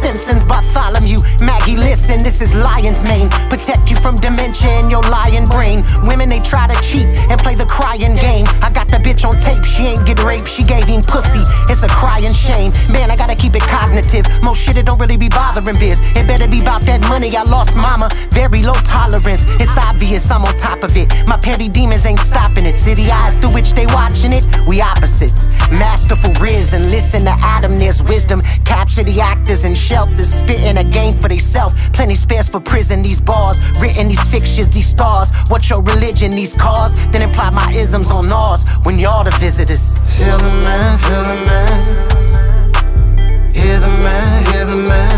Simpsons, Bartholomew. Maggie, listen, this is lion's mane. Protect you from dementia in your lion brain. Women, they try to cheat and play the crying game. I got the bitch on tape, she ain't get raped, she gave him pussy. It's a crying shame. Man, I gotta keep it cognitive. Most shit, it don't really be bothering biz. It better be about that money. I lost mama, very low tolerance. It's obvious I'm on top of it. My petty demons ain't stopping it. City eyes through which they watching it, we opposites. Masterful riz and listen to Adam, there's wisdom. Capture the actors and shelf the spitting a game for theyself. Plenty spares for prison, these bars. Written these fictions, these stars. What your religion, these cars? Then imply my isms on ours when y'all the visitors. Feel the man, feel the man. Hear the man, hear the man.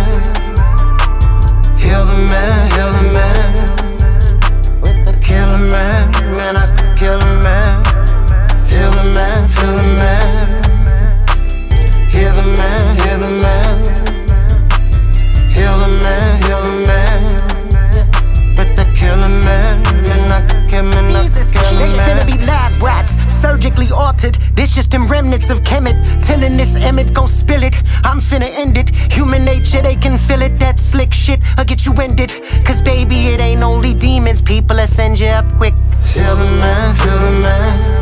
Remnants of Kemet. Tilling this Emmett, gon' spill it. I'm finna end it. Human nature, they can feel it. That slick shit, I'll get you ended. Cause baby, it ain't only demons. People that send you up quick. Feel the man, feel the man.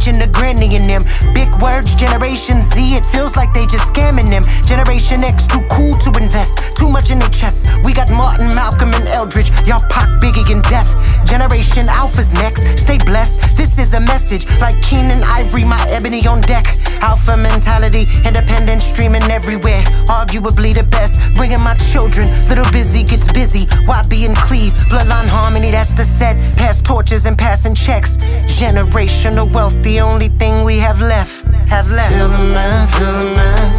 To Granny and them. Big words, Generation Z, it feels like they just scamming them. Generation X, too cool to invest, too much in their chest. We got Martin, Malcolm, and Eldridge, y'all Pac, Biggie, and Death. Generation Alpha's next, stay blessed. This is a message like Keenen Ivory, my ebony on deck. Alpha mentality, independent streaming everywhere. Arguably the best, bringing my children. Little busy gets busy, YB and Cleve. Bloodline harmony, that's the set. Pass torches and passing checks. Generational wealth, the only thing we have left. Have left. Feel the man, feel the man.